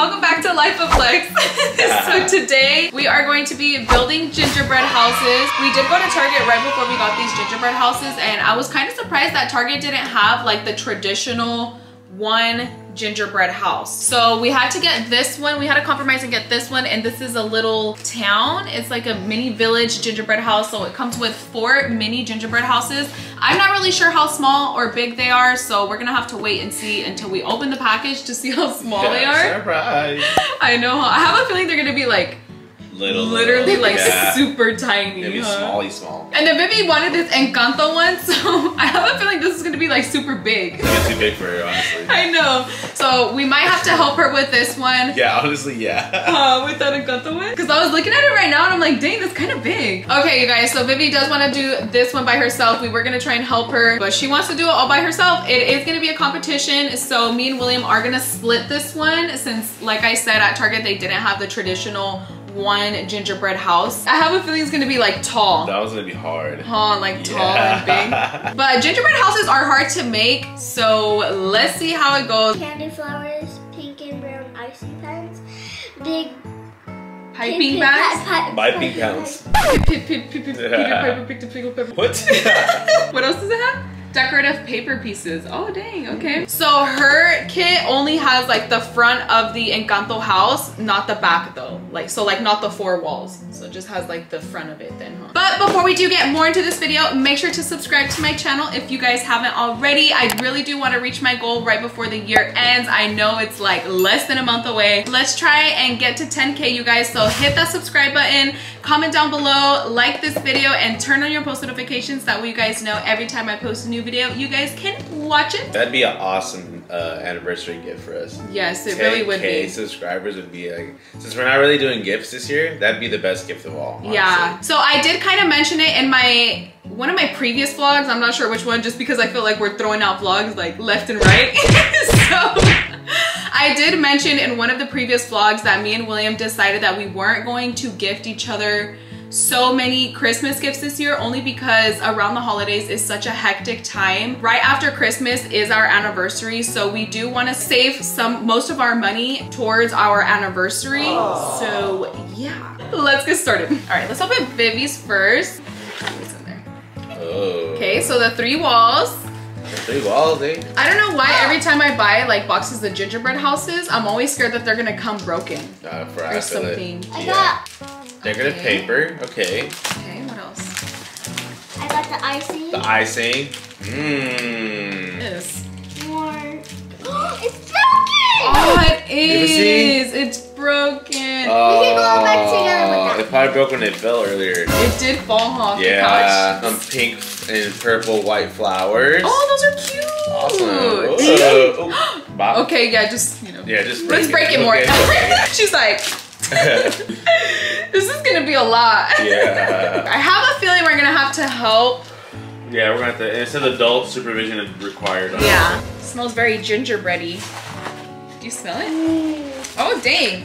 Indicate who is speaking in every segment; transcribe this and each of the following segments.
Speaker 1: welcome back to Life of Lex. so today we are going to be building gingerbread houses. We did go to Target right before we got these gingerbread houses and I was kind of surprised that Target didn't have like the traditional one gingerbread house. So we had to get this one. We had to compromise and get this one. And this is a little town. It's like a mini village gingerbread house. So it comes with four mini gingerbread houses. I'm not really sure how small or big they are. So we're gonna have to wait and see until we open the package to see how small yeah, they are.
Speaker 2: Surprise.
Speaker 1: I know. I have a feeling they're gonna be like
Speaker 2: little,
Speaker 1: literally
Speaker 2: little.
Speaker 1: like
Speaker 2: yeah.
Speaker 1: super tiny.
Speaker 2: Maybe
Speaker 1: huh?
Speaker 2: smally small.
Speaker 1: And then Vivi wanted this Encanto one, so I have a feeling this is gonna be like super big.
Speaker 2: It's too big for her, honestly.
Speaker 1: I know. So we might have to help her with this one.
Speaker 2: Yeah, honestly, yeah.
Speaker 1: uh, with that Encanto one. Because I was looking at it right now and I'm like, dang, that's kind of big. Okay, you guys, so Vivi does want to do this one by herself. We were gonna try and help her, but she wants to do it all by herself. It is gonna be a competition, so me and William are gonna split this one since, like I said, at Target they didn't have the traditional one gingerbread house. I have a feeling it's gonna be like tall.
Speaker 2: That was gonna be hard.
Speaker 1: Huh, like tall and big. But gingerbread houses are hard to make, so let's see how it goes.
Speaker 3: Candy flowers, pink and brown icing pens, big
Speaker 1: Piping bags?
Speaker 2: Piping pounds.
Speaker 1: Peter Piper picked a pickle pepper.
Speaker 2: What?
Speaker 1: what else does it have? Decorative paper pieces. Oh dang, okay. So her kit only has like the front of the Encanto house, not the back though. Like, so like not the four walls. So it just has like the front of it then, huh? But before we do get more into this video, make sure to subscribe to my channel if you guys haven't already. I really do want to reach my goal right before the year ends. I know it's like less than a month away. Let's try and get to 10K you guys. So hit that subscribe button, comment down below, like this video, and turn on your post notifications. That way you guys know every time I post a new video, you guys can watch it.
Speaker 2: That'd be an awesome uh, anniversary gift for us.
Speaker 1: Yes, it really would be.
Speaker 2: subscribers would be like, since we're not really doing gifts this year, that'd be the best gift of all. Honestly.
Speaker 1: Yeah. So I did kind of mention it in my one of my previous vlogs. I'm not sure which one, just because I feel like we're throwing out vlogs like left and right. so I did mention in one of the previous vlogs that me and William decided that we weren't going to gift each other so many Christmas gifts this year only because around the holidays is such a hectic time. Right after Christmas is our anniversary, so we do want to save some most of our money towards our anniversary. Aww. So yeah, let's get started. All right, let's open Vivi's first.
Speaker 2: Oh.
Speaker 1: Okay, so the three walls.
Speaker 2: Three walls, eh?
Speaker 1: I don't know why every time I buy like boxes of gingerbread houses, I'm always scared that they're gonna come broken.
Speaker 2: Uh, for
Speaker 1: or something.
Speaker 3: I got
Speaker 2: Decorative okay. paper, okay.
Speaker 1: Okay, what else?
Speaker 3: I got the icing.
Speaker 2: The icing. Mmm.
Speaker 1: Yes.
Speaker 3: More. it's broken!
Speaker 1: Oh, it is. It's broken.
Speaker 3: Oh, we can go back together with that.
Speaker 2: Oh, it probably broke when it fell earlier.
Speaker 1: It did fall off
Speaker 2: yeah, some pink and purple white flowers.
Speaker 1: Oh, those are cute.
Speaker 2: Awesome.
Speaker 1: Oh, okay, yeah, just, you know.
Speaker 2: Yeah, just
Speaker 1: break Let's
Speaker 2: it.
Speaker 1: break it more. She's like, this is gonna be a lot.
Speaker 2: Yeah.
Speaker 1: I have a feeling we're gonna have to help.
Speaker 2: Yeah, we're gonna have to, it says adult supervision is required.
Speaker 1: Yeah, smells very gingerbready. Do you smell it? Oh, dang.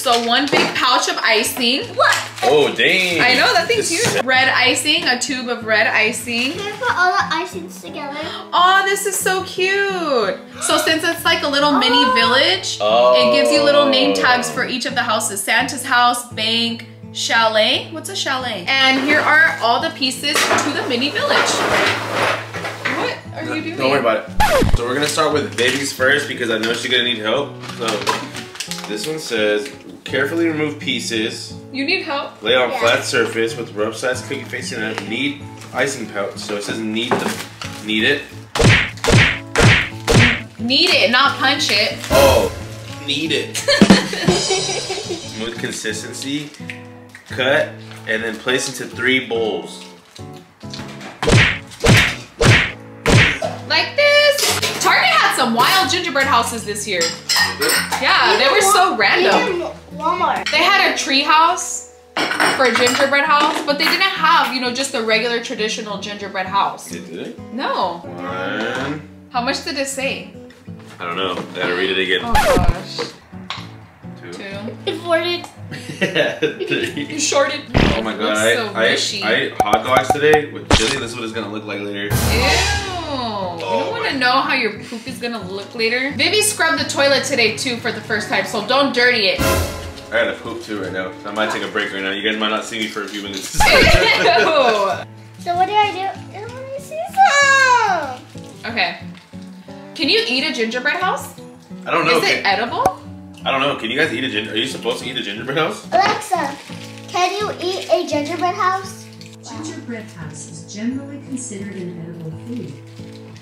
Speaker 1: So one big pouch of icing.
Speaker 3: What?
Speaker 2: Oh, dang.
Speaker 1: I know, that thing's huge. Red icing, a tube of red icing.
Speaker 3: Can I put all the icings together?
Speaker 1: Oh, this is so cute. So since it's like a little oh. mini village,
Speaker 2: oh.
Speaker 1: it gives you little name tags for each of the houses. Santa's house, bank, chalet. What's a chalet? And here are all the pieces to the mini village. What are you doing?
Speaker 2: Don't worry about it. So we're gonna start with babies first because I know she's gonna need help. So this one says, carefully remove pieces.
Speaker 1: You need help?
Speaker 2: Lay on yeah. flat surface with rough size cookie facing a Knead icing pouch. So it says knead the, knead it.
Speaker 1: Knead it, not punch it.
Speaker 2: Oh, knead it. Smooth consistency. Cut and then place into three bowls.
Speaker 1: Like this. Target had some wild gingerbread houses this year. Yeah, they were so random.
Speaker 3: Walmart.
Speaker 1: They had a tree house for a gingerbread house, but they didn't have, you know, just a regular traditional gingerbread house.
Speaker 2: Did they?
Speaker 1: No.
Speaker 2: One.
Speaker 1: How much did it say?
Speaker 2: I don't know. I gotta read it again.
Speaker 1: Oh gosh.
Speaker 2: Two.
Speaker 1: Two.
Speaker 3: It's worth
Speaker 2: Three.
Speaker 1: You shorted.
Speaker 2: Oh my god. I,
Speaker 1: so
Speaker 2: I, I ate hot dogs today with chili. This is what it's gonna look like later.
Speaker 1: Ew. Oh, we don't want to know how your poop is gonna look later. Vivi scrubbed the toilet today too for the first time, so don't dirty it.
Speaker 2: I gotta poop too right now. I might take a break right now. You guys might not see me for a few minutes.
Speaker 1: Ew.
Speaker 3: So what do I do? I want to see some.
Speaker 1: okay. Can you eat a gingerbread house?
Speaker 2: I don't know.
Speaker 1: Is it
Speaker 2: Can,
Speaker 1: edible?
Speaker 2: I don't know. Can you guys eat a ginger? Are you supposed to eat a gingerbread house?
Speaker 3: Alexa, can you eat a gingerbread house?
Speaker 4: Gingerbread house is generally considered an edible food.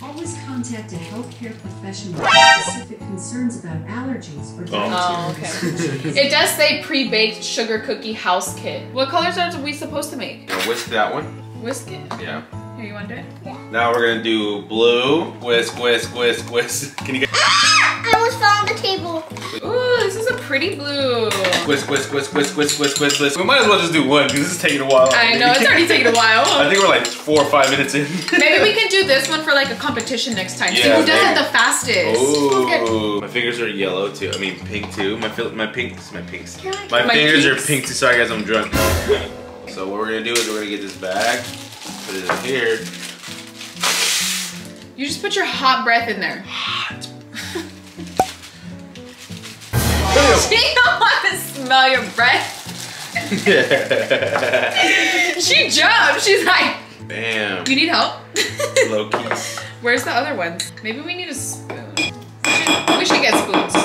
Speaker 4: Always contact a healthcare professional with specific concerns about allergies or Oh,
Speaker 1: oh okay. It does say pre-baked sugar cookie house kit. What colors are we supposed to make?
Speaker 2: Now whisk that one.
Speaker 1: Whisk it.
Speaker 2: Yeah.
Speaker 1: Here, you want to do it? Yeah.
Speaker 2: Now we're gonna do blue. Whisk, whisk, whisk, whisk. Can you get
Speaker 3: I almost fell on the table.
Speaker 1: Ooh, this is a pretty blue.
Speaker 2: whisk, whisk, whisk, whisk, whisk, whisk, whisk, whisk? We might as well just do one because this is taking a while.
Speaker 1: I know, it's already taking a while.
Speaker 2: I think we're like four or five minutes in.
Speaker 1: Maybe we can do this one for like a competition next time. See who does it the fastest.
Speaker 2: Ooh, my fingers are yellow too. I mean pink too. My fil- my pinks, my pinks.
Speaker 3: Can
Speaker 2: My,
Speaker 1: My
Speaker 2: fingers
Speaker 1: pinks.
Speaker 2: are pink too. Sorry guys, I'm drunk. so what we're gonna do is we're gonna get this bag, put it in here.
Speaker 1: You just put your hot breath in there.
Speaker 2: Hot.
Speaker 1: She don't want to smell your breath. She jumped. She's like,
Speaker 2: Bam.
Speaker 1: you need help?
Speaker 2: Low keys.
Speaker 1: Where's the other ones? Maybe we need a spoon. We should, we should get spoons.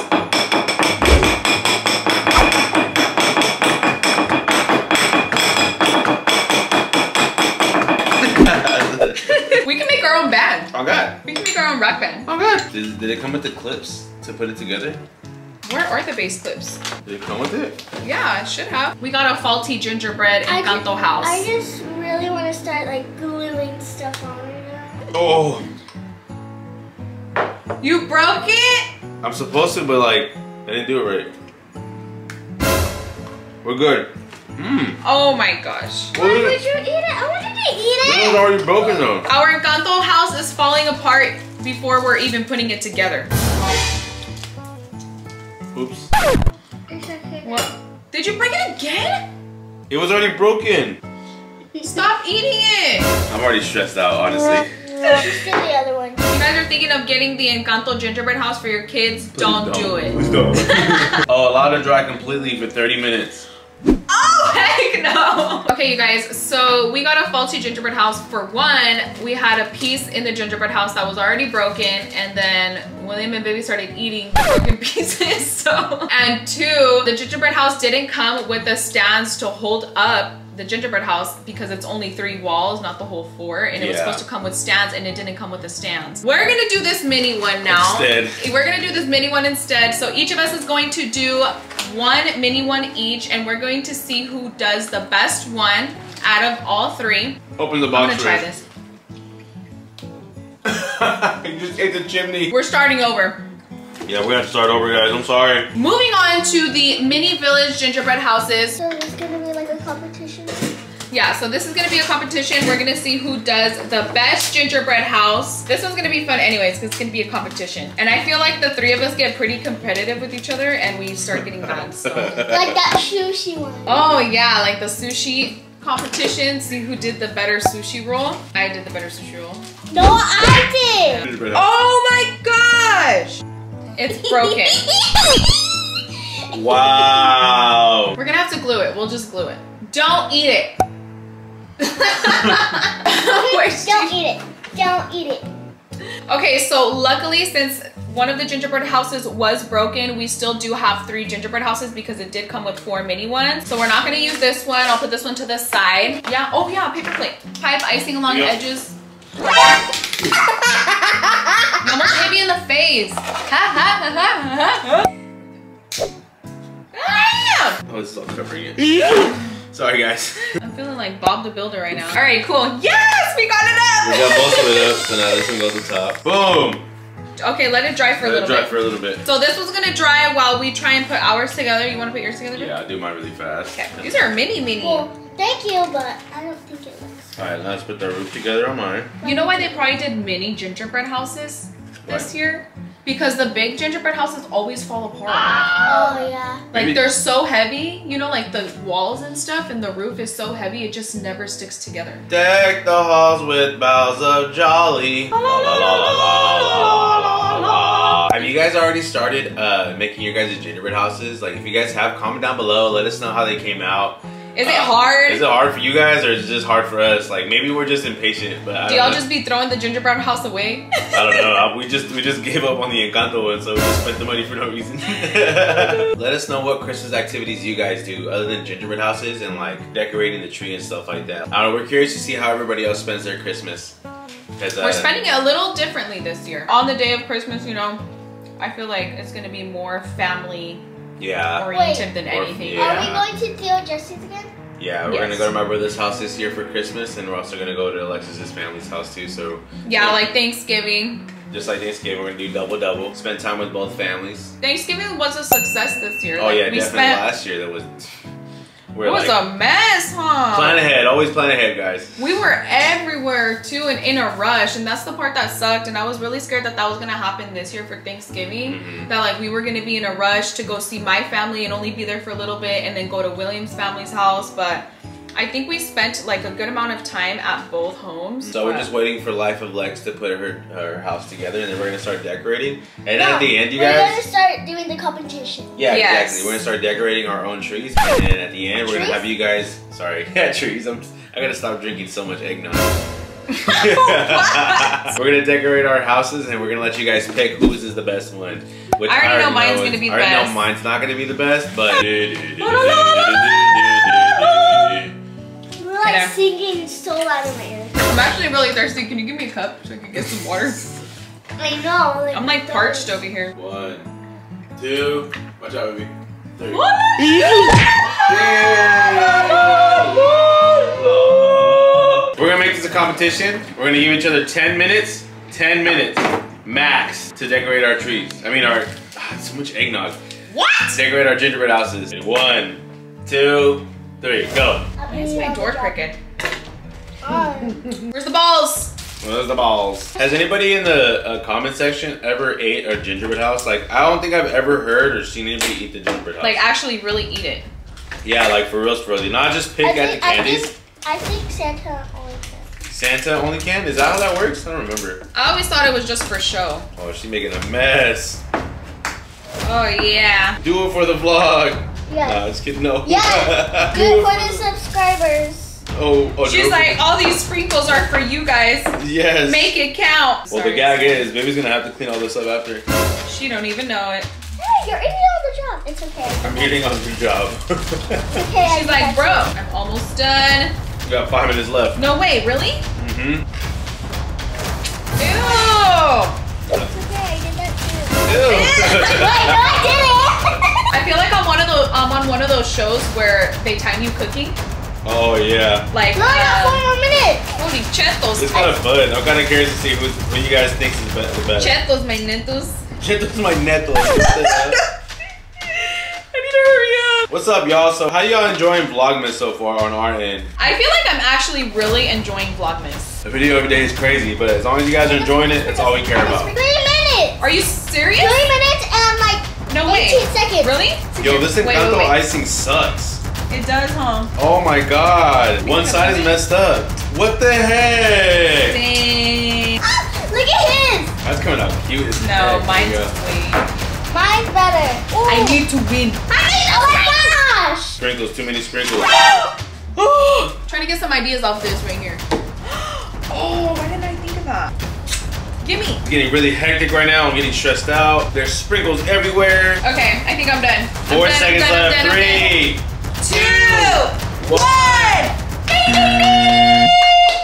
Speaker 1: We can make our own band.
Speaker 2: Oh god.
Speaker 1: We can make our own rock band.
Speaker 2: Oh god. Did, did it come with the clips to put it together?
Speaker 1: Where are the base clips?
Speaker 2: Did it come with it?
Speaker 1: Yeah, it should have. We got a faulty gingerbread
Speaker 3: I
Speaker 1: Encanto
Speaker 3: ju-
Speaker 1: house.
Speaker 3: I just really want to start like gluing stuff on right now.
Speaker 2: Oh.
Speaker 1: You broke it?
Speaker 2: I'm supposed to, but like I didn't do it right. We're good. Mmm.
Speaker 1: Oh my gosh.
Speaker 3: Why would you eat it? I wanted to
Speaker 2: This
Speaker 3: eat
Speaker 2: was
Speaker 3: it.
Speaker 2: already broken though.
Speaker 1: Our Encanto house is falling apart before we're even putting it together.
Speaker 2: Oops.
Speaker 3: It's okay.
Speaker 1: What? Did you break it again?
Speaker 2: It was already broken.
Speaker 1: Stop eating it.
Speaker 2: I'm already stressed out, honestly.
Speaker 3: Let's do the other one.
Speaker 1: You guys are thinking of getting the Encanto gingerbread house for your kids? don't, do it.
Speaker 2: Please don't. oh, allow to dry completely for 30 minutes.
Speaker 1: Oh, no. Okay, you guys, so we got a faulty gingerbread house. For one, we had a piece in the gingerbread house that was already broken, and then William and Baby started eating broken pieces. So, and two, the gingerbread house didn't come with the stands to hold up the gingerbread house because it's only three walls, not the whole four, and it was supposed to come with stands, and it didn't come with the stands. We're gonna do this mini one now.
Speaker 2: Instead.
Speaker 1: We're gonna do this mini one instead. So each of us is going to do one mini one each, and we're going to see who does the best one out of all three.
Speaker 2: Open the box.
Speaker 1: I'm
Speaker 2: box
Speaker 1: gonna try this.
Speaker 2: you just ate the chimney.
Speaker 1: We're starting over.
Speaker 2: Yeah, we're gonna have to start over, guys. I'm sorry.
Speaker 1: Moving on to the mini village gingerbread houses.
Speaker 3: So
Speaker 1: Yeah, so this is gonna be a competition. We're gonna see who does the best gingerbread house. This one's gonna be fun anyways, because it's gonna be a competition. And I feel like the three of us get pretty competitive with each other and we start getting mad, so.
Speaker 3: Like that sushi one.
Speaker 1: Oh yeah, like the sushi competition. See who did the better sushi roll. I did the better sushi roll.
Speaker 3: No, I did.
Speaker 2: Gingerbread
Speaker 1: Oh my gosh! It's broken.
Speaker 2: Wow.
Speaker 1: We're gonna have to glue it. We'll just glue it. Don't eat it. Where's
Speaker 3: Don't
Speaker 1: she-
Speaker 3: eat it. Don't eat it.
Speaker 1: Okay, so luckily since one of the gingerbread houses was broken, we still do have three gingerbread houses because it did come with four mini ones. So we're not gonna use this one. I'll put this one to the side. Yeah, oh yeah, paper plate. Pipe icing along
Speaker 2: Yep.
Speaker 1: edges. No more baby in the face. Ha ha ha ha ha.
Speaker 2: Oh, this is all covering it. Sorry, guys.
Speaker 1: I'm feeling like Bob the Builder right now. All right, cool. Yes, we got it up.
Speaker 2: We got most of it up, so now this one goes on top. Boom.
Speaker 1: Okay, let it dry for a little bit.
Speaker 2: Let it
Speaker 1: little
Speaker 2: dry
Speaker 1: bit.
Speaker 2: for a little bit.
Speaker 1: So this one's gonna dry while we try and put ours together. You wanna put yours together?
Speaker 2: Yeah, I'll do mine really fast.
Speaker 1: Okay. These are mini mini.
Speaker 3: Well, thank you, but I don't think it looks.
Speaker 2: All right, let's put the roof together on mine.
Speaker 1: You know why they probably did mini gingerbread houses this
Speaker 2: Why?
Speaker 1: year? because the big gingerbread houses always fall apart.
Speaker 3: Oh yeah.
Speaker 1: Like
Speaker 2: Maybe-
Speaker 1: they're so heavy, you know, like the walls and stuff, and the roof is so heavy, it just never sticks together.
Speaker 2: Deck the halls with boughs of jolly. La, la, la. Have you guys already started uh, making your guys' gingerbread houses? Like, if you guys have, comment down below. Let us know how they came out.
Speaker 1: Is it hard?
Speaker 2: Is it hard for you guys, or is it just hard for us? Like, maybe we're just impatient. But
Speaker 1: Do y'all just be throwing the gingerbread house away?
Speaker 2: I don't know. We just we just gave up on the Encanto one, so we just spent the money for no reason. Let us know what Christmas activities you guys do other than gingerbread houses and like decorating the tree and stuff like that. I don't know. We're curious to see how everybody else spends their Christmas. 'Cause, uh,
Speaker 1: We're spending it a little differently this year. On the day of Christmas, you know, I feel like it's gonna be more family
Speaker 2: Yeah,
Speaker 1: oriented than
Speaker 2: Or-
Speaker 1: anything.
Speaker 2: yeah.
Speaker 3: Are we going to Theo Jesse's again?
Speaker 2: yeah. We're
Speaker 1: Yes.
Speaker 2: gonna go to my brother's house this year for Christmas, and we're also gonna go to Alexis's family's house too. So
Speaker 1: Yeah, like Thanksgiving.
Speaker 2: just like Thanksgiving, we're gonna do double double. Spend time with both families.
Speaker 1: Thanksgiving was a success this year.
Speaker 2: Oh
Speaker 1: Like,
Speaker 2: yeah,
Speaker 1: we
Speaker 2: definitely.
Speaker 1: spent.
Speaker 2: Last year that was. We're
Speaker 1: It was
Speaker 2: like,
Speaker 1: a mess, huh?
Speaker 2: plan ahead. Always plan ahead, guys.
Speaker 1: We were everywhere too and in a rush, and that's the part that sucked. And I was really scared that that was gonna happen this year for Thanksgiving.
Speaker 2: Mhm.
Speaker 1: That like we were gonna be in a rush to go see my family and only be there for a little bit, and then go to William's family's house. But I think we spent like a good amount of time at both homes.
Speaker 2: So we're just waiting for Life of Lex to put her her house together, and then we're gonna start decorating. And then
Speaker 3: No,
Speaker 2: at the end, you guys.
Speaker 3: we're gonna start doing the competition.
Speaker 2: Yeah,
Speaker 1: Yes.
Speaker 2: exactly. We're gonna start decorating our own trees, and then at the end, we're gonna have you guys. Sorry, yeah, trees. I'm. I gotta stop drinking so much eggnog. we're gonna decorate our houses, and we're gonna let you guys pick whose is the best one. Which
Speaker 1: I already know mine's
Speaker 2: is-
Speaker 1: gonna be
Speaker 2: I
Speaker 1: the
Speaker 2: already
Speaker 1: best.
Speaker 2: know mine's not gonna be the best, but.
Speaker 3: We're like
Speaker 1: Yeah.
Speaker 3: singing so loud in my ear.
Speaker 1: I'm actually really thirsty. Can you give me a cup so I can get some water?
Speaker 3: I know. Like,
Speaker 1: I'm like parched over here.
Speaker 2: One, two. Watch out, baby. Three. We're gonna make this a competition. We're gonna give each other 10 minutes, 10 minutes max to decorate our trees. I mean, our ah, so much eggnog.
Speaker 1: What?
Speaker 2: Decorate our gingerbread houses. One, two, three, go.
Speaker 3: I'll
Speaker 1: Why is
Speaker 3: be
Speaker 1: my door
Speaker 3: the
Speaker 1: crooked?
Speaker 3: job.
Speaker 1: Where's the balls?
Speaker 2: Where's the balls? Has anybody in the uh, comment section ever ate a gingerbread house? Like, I don't think I've ever heard or seen anybody eat the gingerbread house.
Speaker 1: Like actually really eat it.
Speaker 2: yeah, like for real, for real. Not just pick
Speaker 3: I
Speaker 2: at the
Speaker 3: think, I
Speaker 2: candies.
Speaker 3: think, I think Santa only can.
Speaker 2: Santa only can? Is that how that works? I don't remember.
Speaker 1: I always thought it was just for show.
Speaker 2: Oh, she's making a mess.
Speaker 1: Oh yeah.
Speaker 2: Do it for the vlog.
Speaker 3: Yeah.
Speaker 2: Nah, just kidding. No.
Speaker 3: Yeah.
Speaker 2: Do
Speaker 3: Good
Speaker 2: it
Speaker 3: for the subscribers.
Speaker 2: Oh, oh, do
Speaker 1: She's
Speaker 2: it for-
Speaker 1: like, all these sprinkles are for you guys.
Speaker 2: yes.
Speaker 1: Make it count.
Speaker 2: Well, the gag is, baby's gonna have to clean all this up after.
Speaker 1: She don't even know it.
Speaker 3: Hey, you're eating on the job. It's okay.
Speaker 2: I'm eating on your job.
Speaker 3: It's okay. I
Speaker 1: She's like, bro,
Speaker 3: you."
Speaker 1: I'm almost done.
Speaker 2: we got five minutes left.
Speaker 1: No way, really?
Speaker 2: Mm-hmm.
Speaker 1: Ew.
Speaker 3: It's okay. I did that too.
Speaker 2: Ew.
Speaker 3: Wait, no, I didn't.
Speaker 1: I feel like I'm one of those. I'm on one of those shows where they time you cooking.
Speaker 2: oh yeah.
Speaker 1: Like,
Speaker 3: No, I got four
Speaker 1: uh,
Speaker 3: more minutes.
Speaker 1: holy Cheetos.
Speaker 2: It's kind of fun. I'm kind of curious to see who's, who you guys think is the best.
Speaker 1: Cheetos, my netos.
Speaker 2: Cheetos my neto. What the hell?
Speaker 1: I need to hurry up.
Speaker 2: What's up, y'all? So, how y'all enjoying Vlogmas so far on our end?
Speaker 1: I feel like I'm actually really enjoying Vlogmas.
Speaker 2: The video every day is crazy, but as long as you guys are enjoying it, that's all we care about.
Speaker 3: Three minutes.
Speaker 1: Are you serious?
Speaker 3: Three minutes and like
Speaker 1: No way.
Speaker 3: 18 seconds.
Speaker 1: Really?
Speaker 2: Yo, this
Speaker 1: Wait, wait,
Speaker 2: Encanto
Speaker 1: wait.
Speaker 2: icing sucks.
Speaker 1: It does, huh?
Speaker 2: Oh my god. One side is messed up. What the heck?
Speaker 1: Dang.
Speaker 3: Ah, Look at his.
Speaker 2: That's coming out cute as
Speaker 1: No,
Speaker 2: heck.
Speaker 1: mine's
Speaker 2: Yeah.
Speaker 1: way.
Speaker 3: Mine's better. Ooh.
Speaker 1: I need to win.
Speaker 3: I need. Oh my gosh.
Speaker 2: Sprinkles, too many sprinkles.
Speaker 1: Trying to get some ideas off this right here. Oh, why didn't I think of that? Give me.
Speaker 2: It's getting really hectic right now. I'm getting stressed out. There's sprinkles everywhere.
Speaker 1: Okay, I think I'm done. I'm
Speaker 2: Four
Speaker 1: done, I'm
Speaker 2: seconds
Speaker 1: done,
Speaker 2: left.
Speaker 1: done, I'm done.
Speaker 2: Three.
Speaker 1: Two.
Speaker 2: One.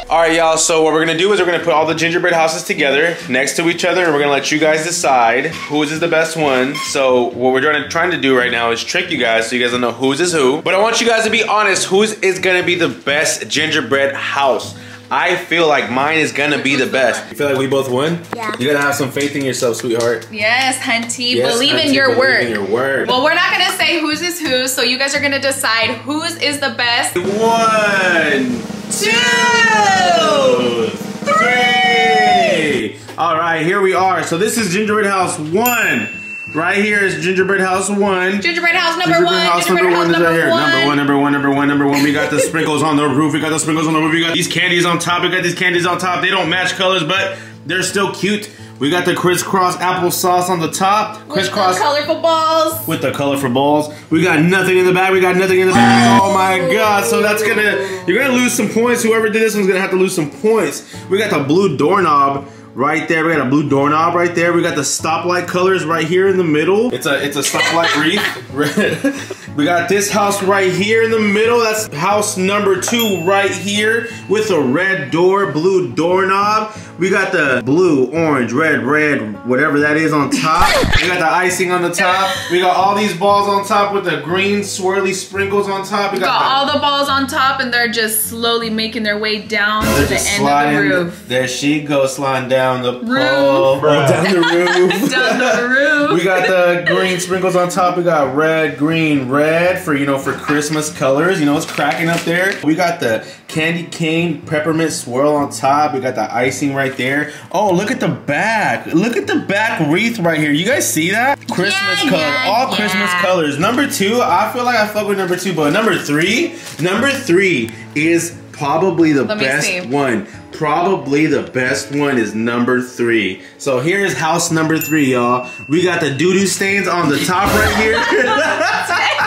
Speaker 2: All right, y'all. So what we're gonna do is we're gonna put all the gingerbread houses together next to each other, and we're gonna let you guys decide whose is the best one. So what we're trying to trying to do right now is trick you guys so you guys don't know whose is who. But I want you guys to be honest. Whose is gonna be the best gingerbread house? I feel like mine is gonna be the best. You feel like we both won?
Speaker 3: Yeah.
Speaker 2: You gotta have some faith in yourself, sweetheart.
Speaker 1: Yes, Hunty.
Speaker 2: Yes,
Speaker 1: believe in
Speaker 2: Auntie,
Speaker 1: your
Speaker 2: believe
Speaker 1: work.
Speaker 2: in your word.
Speaker 1: Well, we're not gonna say whose is whose, so you guys are gonna decide whose is the best.
Speaker 2: One,
Speaker 1: Two.
Speaker 2: two, three. All right, here we are. So this is gingerbread house one. Right here is gingerbread house one.
Speaker 1: Gingerbread house number gingerbread one.
Speaker 2: House gingerbread number house one is right here. One. Number one, number one, number one, number one. We got the sprinkles on the roof. We got the sprinkles on the roof. We got these candies on top. We got these candies on top. They don't match colors, but they're still cute. We got the crisscross applesauce on the top. Crisscross.
Speaker 1: With the colorful balls.
Speaker 2: With the colorful balls. We got nothing in the back. We got nothing in the back. Oh my god. So that's gonna, you're gonna lose some points. Whoever did this one's gonna have to lose some points. We got the blue doorknob right there. We got a blue doorknob right there. We got the stoplight colors right here in the middle. It's a it's a stoplight wreath. we got this house right here in the middle. That's house number two right here with a red door, blue doorknob. We got the blue, orange, red, red, whatever that is on top. we got the icing on the top. We got all these balls on top with the green swirly sprinkles on top.
Speaker 1: We got, got the, all the balls on top and they're just slowly making their way down to the end sliding, of the roof.
Speaker 2: There she goes sliding down the pole. Oh, down the roof.
Speaker 1: down the roof.
Speaker 2: we got the green sprinkles on top. We got red, green, red for, you know, for Christmas colors. You know, it's cracking up there. We got the candy cane peppermint swirl on top. We got the icing right there. Oh, look at the back. Look at the back wreath right here. You guys see that? Christmas yeah, color. Yeah, all yeah. Christmas colors. Number two, I feel like I fuck with number two, but number three, number three is probably the Let best one. Probably the best one is number three. So here's house number three, y'all. We got the doo-doo stains on the top right here.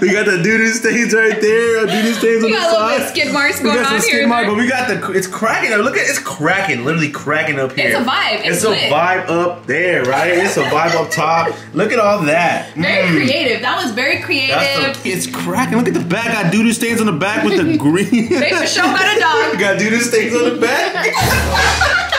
Speaker 2: we got the doo-doo stains right there. Doo-doo stains
Speaker 1: we on the side. We got a little bit skid marks going
Speaker 2: we got
Speaker 1: some
Speaker 2: skid marks, but we got the. It's cracking. Look at it's cracking. Literally cracking up here.
Speaker 1: It's a vibe.
Speaker 2: It's, it's a vibe up there, right? It's a vibe up top. Look at all that.
Speaker 1: Very mm. creative. That was very creative.
Speaker 2: The, it's cracking. Look at the back. Got doo-doo stains on the back with the green.
Speaker 1: Baby show got a dog.
Speaker 2: got doo-doo stains on the back.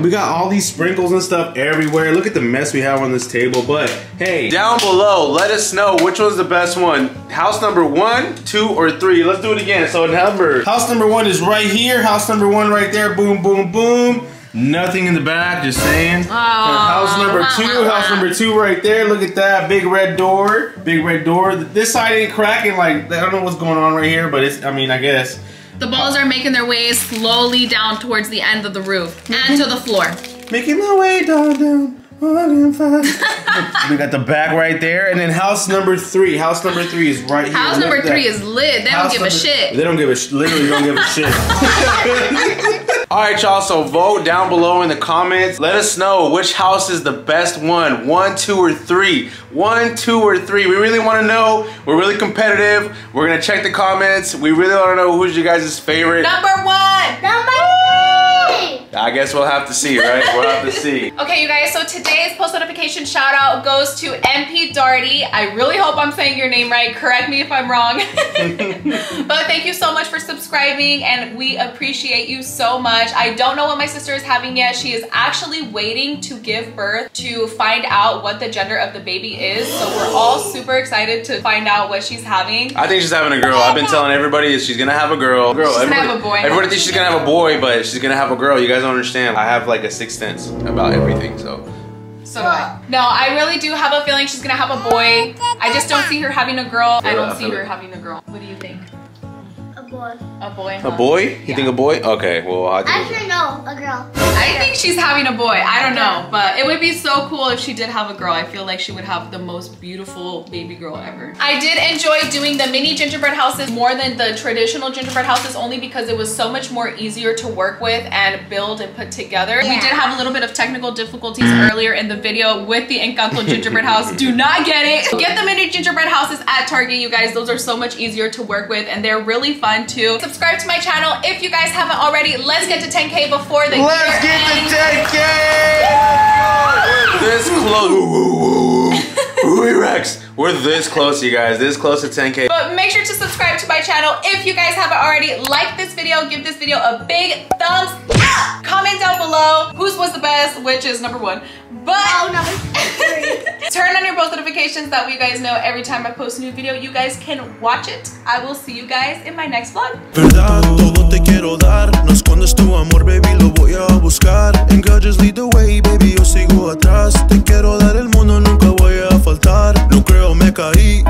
Speaker 2: We got all these sprinkles and stuff everywhere. Look at the mess we have on this table. But hey, down below, let us know which one's the best one. House number one, two, or three. Let's do it again. So number, house number one is right here. House number one right there. Boom, boom, boom. Nothing in the back, just saying. Oh, house number two, house number two right there. Look at that big red door, big red door. This side ain't cracking. Like I don't know what's going on right here, but it's. I mean, I guess.
Speaker 1: The balls are making their way slowly down towards the end of the roof and to the floor.
Speaker 2: Making their way down, down. we got the back right there, and then house number three. House number three is right here.
Speaker 1: House number three is lit. They house don't give number, a shit.
Speaker 2: They don't give a sh literally don't give a shit. All right, y'all, so vote down below in the comments. Let us know which house is the best one. One, two, or three. One, two, or three. We really want to know. We're really competitive. We're going to check the comments. We really want to know who's your guys' favorite.
Speaker 1: Number one.
Speaker 3: Number three.
Speaker 2: I guess we'll have to see, right? We'll have to see.
Speaker 1: okay, you guys, so today's post notification shout out goes to MP Darty. I really hope I'm saying your name right. Correct me if I'm wrong. but thank you so much for subscribing and we appreciate you so much. I don't know what my sister is having yet. She is actually waiting to give birth to find out what the gender of the baby is. So we're all super excited to find out what she's having.
Speaker 2: I think she's having a girl. I've been telling everybody she's gonna have a girl. Girl,
Speaker 1: she's everybody, have a boy.
Speaker 2: Everybody thinks she's gonna have a boy, but she's gonna have a girl. You guys don't understand. I have like a sixth sense about everything, so.
Speaker 1: So No, I really do have a feeling she's gonna have a boy. I just don't see her having a girl. I don't see her having a girl. What do you think?
Speaker 3: Boy.
Speaker 1: A boy.
Speaker 2: Huh? A boy? You yeah. think a boy? Okay, well
Speaker 3: I Actually, no, a girl.
Speaker 1: I think she's having a boy. I don't know, but it would be so cool if she did have a girl. I feel like she would have the most beautiful baby girl ever. I did enjoy doing the mini gingerbread houses more than the traditional gingerbread houses only because it was so much more easier to work with and build and put together. Yeah. We did have a little bit of technical difficulties earlier in the video with the Encanto gingerbread house. Do not get it. Get the mini gingerbread houses at Target, you guys. Those are so much easier to work with and they're really fun to subscribe to my channel if you guys haven't already. Let's get to 10K before the
Speaker 2: Let's get ends. to 10K! this close next. We're this close, you guys. This close to 10K.
Speaker 1: But make sure to subscribe to my channel if you guys haven't already. Like this video. Give this video a big thumbs up. Comment down below whose was the best, which is number one. But
Speaker 3: oh, no,
Speaker 1: turn on your post notifications that way you guys know every time I post a new video, you guys can watch it. I will see you guys in my next vlog.
Speaker 2: Quiero dar. No escondes tu amor, baby, lo voy a buscar. And lead the way, baby, yo sigo atrás. Te quiero dar el mundo, no caí